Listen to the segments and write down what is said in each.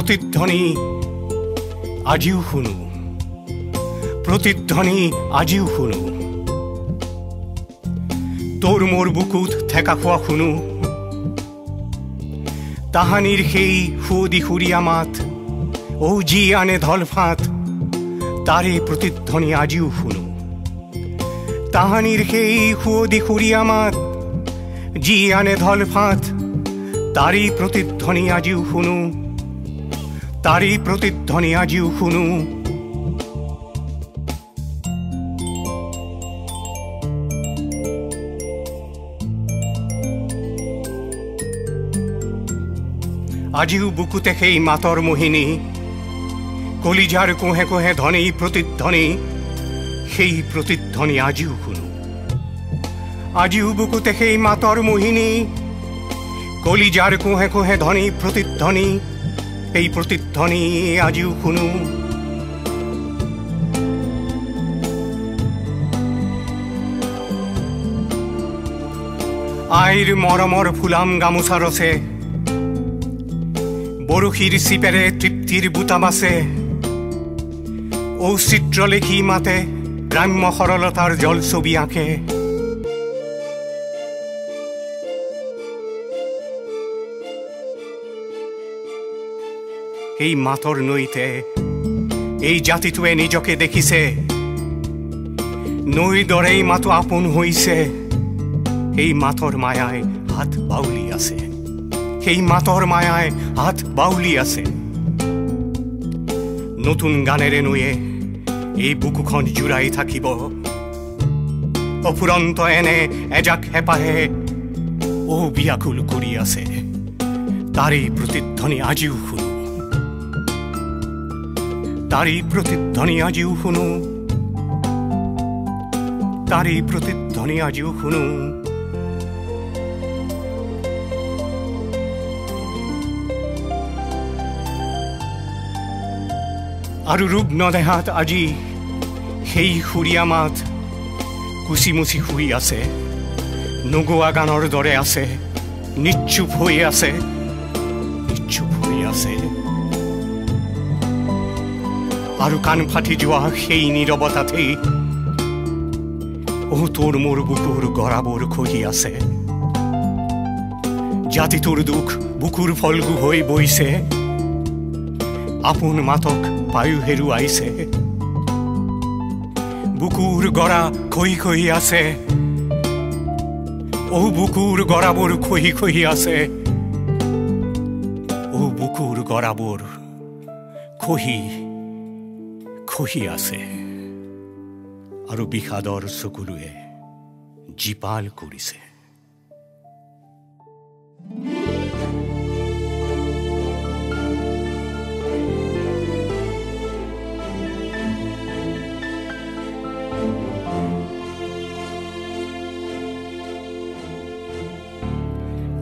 প্ৰতিধ্বনি আজিও শুনো। প্ৰতিধ্বনি আজিও শুনো। তোৰ মোৰ বুকুত থেকা খোৱা শুনো। তাহানিৰ সেই সুদি সুৰীয়া মাত ঔ যি আনে ধলফাঁত তাৰে প্ৰতিধ্বনি আজিও শুনো। তাহানিৰ সেই সুদি সুৰীয়া মাত যি আনে ধলফাঁত তাৰি প্ৰতিধ্বনি আজিও শুনো। তাৰি প্ৰতিধ্বনি আজিও শুনো। আজিও বুকুতে সেই মাতৰ মোহিনী কলিজাৰ কোহে কোহে ধনী প্ৰতিধ্বনি সেই প্ৰতিধ্বনি আজিও শুনো। আজিও বুকুতে সেই মাতৰ মোহিনী কলিজাৰ কোহে কোহে ধনী প্ৰতিধ্বনি এই প্ৰতিধ্বনি আজিও শুনো। আইৰ মৰমৰ ফুলাম গামোচা ৰচে বৰশীৰ চিপেৰে তৃপ্তিৰ বুটাম আছে ঔ চিত্ৰলেখী মাতে গ্ৰাম্য সৰলতাৰ জল ছবি আঁকে। এই মাতৰ নৈতে এই জাতিটোৱে নিজকে দেখিছে। নৈৰ দৰেই মাতো আপোন হৈছে এই মাতৰ মায়াই হাত বাউলি আছে। সেই মাতৰ মায়াই হাত বাউলি আছে। নতুন গানেৰে নৈয়ে এই বুকুখন জোৰাই থাকিব। অফুৰন্ত এনে এজাক হেঁপাহে ও বিয়াকুল কৰি আছে তাৰেই প্ৰতিধ্বনি আজিও শুনো। তাৰি প্ৰতিধ্বনি আজিও শুনো। তাৰি প্ৰতিধ্বনি আজিও শুনো। আৰু ৰুগ্ন দেহাত আজি সেই সুৰীয়া মাত কুচিমুচি শুই আছে। নগোৱা গানৰ দৰে আছে। নিশ্চুপ হৈ আছে। নিশ্চুপ হৈ আছে। আৰু কাণ ফাটি যোৱা সেই নীৰৱতাতেই অহু তোৰ মোৰ বুকুৰ গৰাবোৰ খহি আছে জাতিটোৰ দুখ বুকুৰ ফলগু হৈ বৈছে আপোন মাতক পায়ো হেৰুৱাইছে বুকুৰ গৰা খহি খহি আছে অহু বুকুৰ গৰাবোৰ খহি খহি আছে অহু বুকুৰ গৰাবোৰ খহি খহি আছে। আৰু বিষাদৰ চকুলোৱে জীপাল কৰিছে।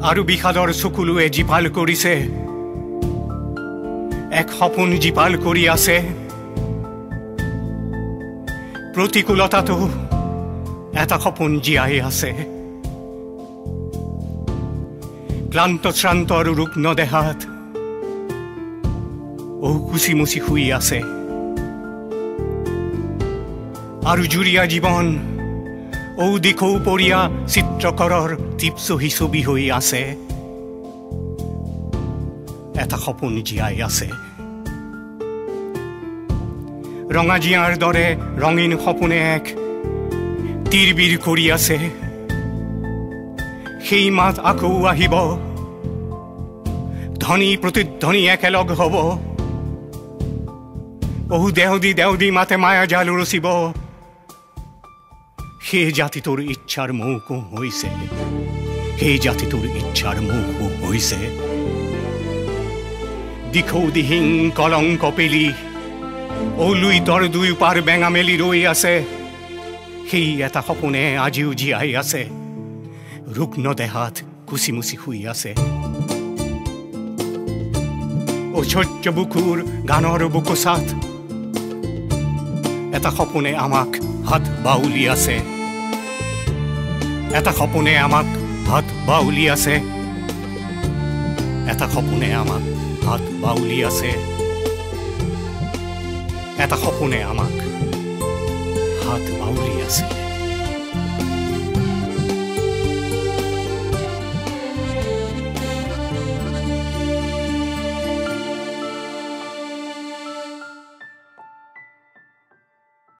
আৰু বিষাদৰ চকুলোৱে জীপাল কৰিছে। এক সপোন জীপাল কৰি আছে। প্ৰতিকূলতাটো এটা সপোন জীয়াই আছে। ক্লান্ত শ্ৰান্ত আৰু ৰুগ্ন দেহাত ঔ কুচিমুচি শুই আছে। আৰু জুৰীয়া জীৱন ঔ দিশৌ পৰীয়া চিত্ৰকৰৰ টিপচহী ছবি হৈ আছে। এটা সপোন জীয়াই আছে। ৰঙাজীয়াৰ দৰে ৰঙীন সপোনে এক তিৰবিৰ কৰি আছে সেই মাত আকৌ আহিব। ধনী প্ৰতিধ্বনি একেলগ হ'ব। বহু দেহদি দেউদি মাতে মায়া জাল ৰচিব। সেই জাতিটোৰ ইচ্ছাৰ মৌকো হৈছে। সেই জাতিটোৰ ইচ্ছাৰ মৌকো হৈছে। দিহিং কলংক পেলি অলুই তৰ দুই পাৰ বেঙা মেলি ৰৈ আছে সেই এটা সপোনে আজিও জীয়াই আছে ৰুগ্ন দেহাত কুচিমুচি শুই আছে ঐশ্বৰ্য বুকুৰ গানৰ বুকুচাত এটা সপোনে আমাক হাত বাউলি আছে এটা সপোনে আমাক হাত বাউলি আছে এটা সপোনে আমাক হাত বাউলি আছে এটা সপোনে আমাক হাত বাউলি আছে।